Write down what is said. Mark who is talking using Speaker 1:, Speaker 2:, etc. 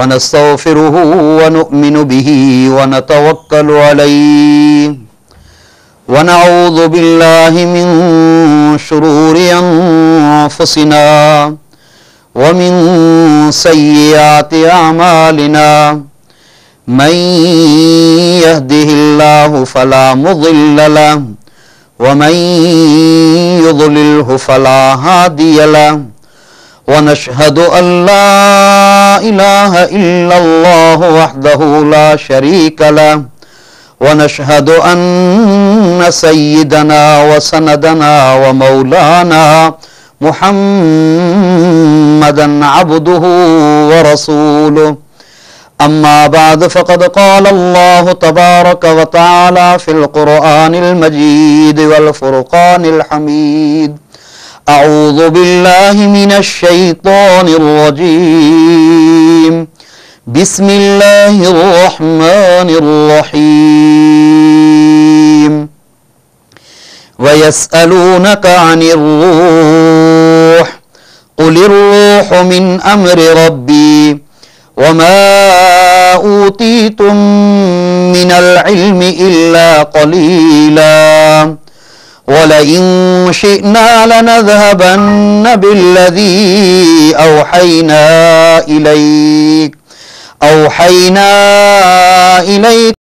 Speaker 1: ونستغفره ونؤمن به ونتوكل عليه ونعوذ بالله من شرور أنفسنا ومن سيئات أعمالنا من يهده الله فلا مضل له ومن يضلله فلا هادي له ونشهد أن لا إله إلا الله وحده لا شريك له ونشهد أن سيدنا وسندنا ومولانا محمدا عبده ورسوله أما بعد فقد قال الله تبارك وتعالى في القرآن المجيد والفرقان الحميد أعوذ بالله من الشيطان الرجيم بسم الله الرحمن الرحيم ويسألونك عن الروح قل الروح من أمر ربي وما أوتيتم من العلم إلا قليلا ولئن شئنا لنذهبن بالذي أوحينا إليك أوحينا إليك